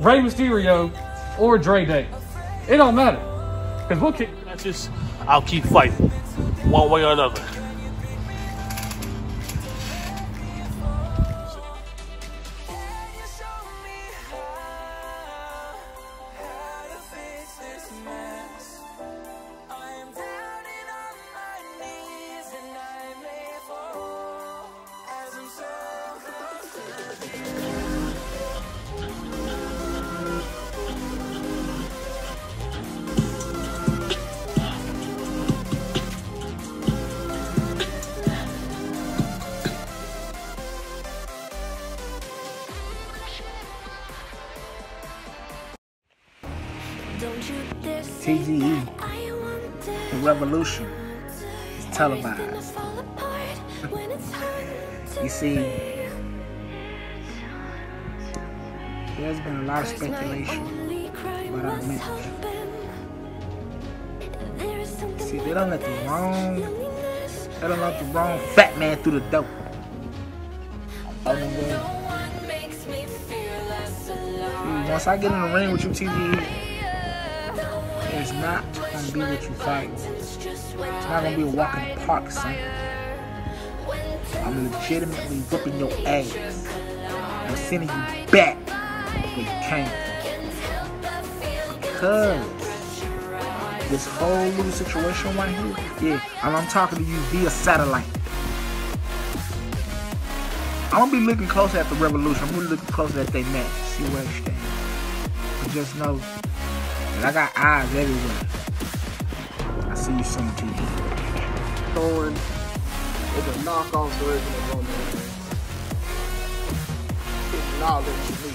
Rey Mysterio or Dre Day. It don't matter. Because we'll kick matches, I'll keep fighting, one way or another. TGE, The Revolution, is televised. you see, there's been a lot of speculation about our match. See, they don't let the wrong, they don't let the wrong fat man through the door. Once I get in the ring with you, TGE, it's not gonna be what you fight. It's not gonna be a walk in the park, son. I'm legitimately whooping your ass. I'm sending you back where you came Because this whole little situation right here, yeah, and I'm talking to you via satellite. I'm gonna be looking closer at the revolution. I'm gonna be looking closer at their match, see where they stand. But just know I got eyes everywhere. I see you soon, TV. Thorn is a knockoff version of Roman Reigns. It's knowledge me.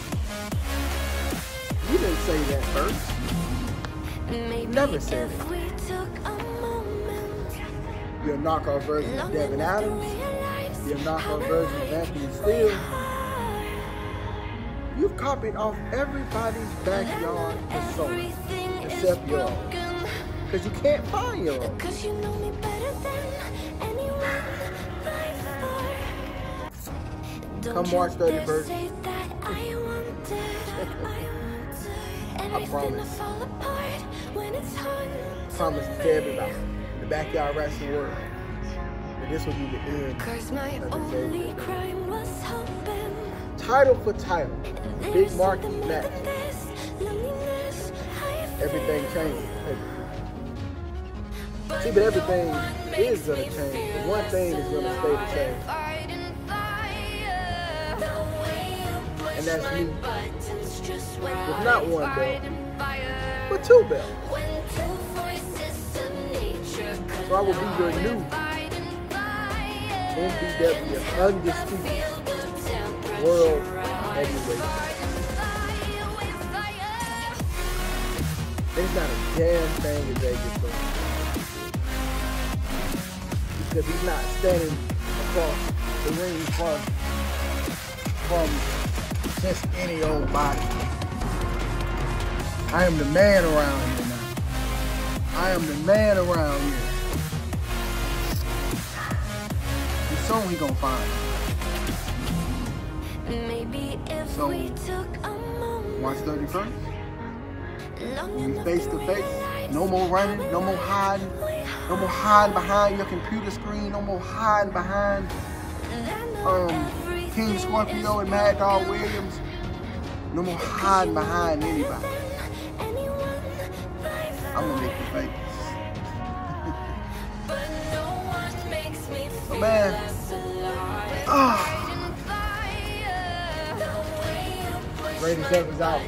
You didn't say that first. Never said it. You're a knockoff version of Devin Adams. You're a knockoff version of Anthony Steele. You've copied off everybody's backyard persona except your own. Because you can't find your own. Come March 31st. I promise. Promise to everybody in the backyard wrestling world that this will be the end of the Title for title. Big marquee match everything changes. See, but everything is to change. But one thing is to stay the same. And that's me. With not one belt, but two belts. So I will be your new MBW Undisputed World Heavyweight There's not a damn thing that Vegas doing. Because he's not standing across the ring from, from just any old body. I am the man around here now. I am the man around here. And soon he gonna find. So, we took a. March 31st? We face to face. No more running. No more hiding. No more hiding behind your computer screen. No more hiding behind um, King Scorpio and Mad Dog Williams. No more hiding behind anybody. I'm gonna make you famous. so man, oh. Greatest ever is out.